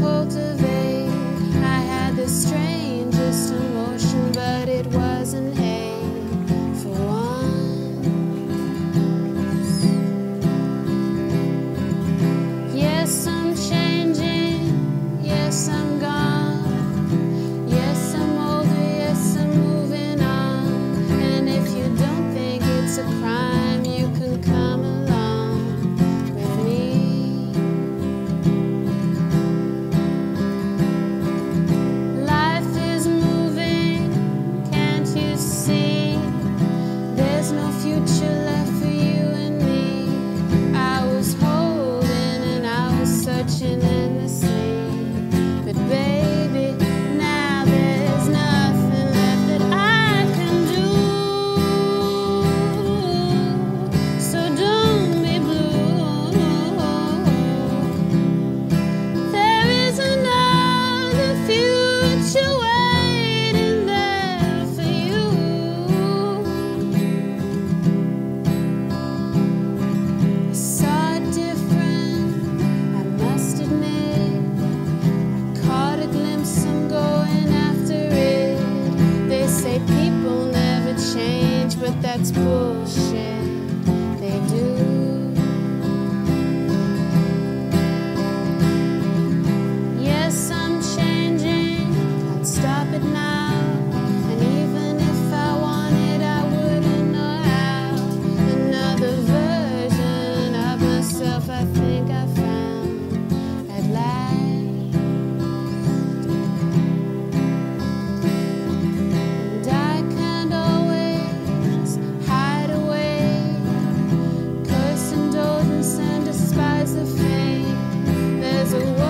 cold that's bullshit. There's a fame, there's a world.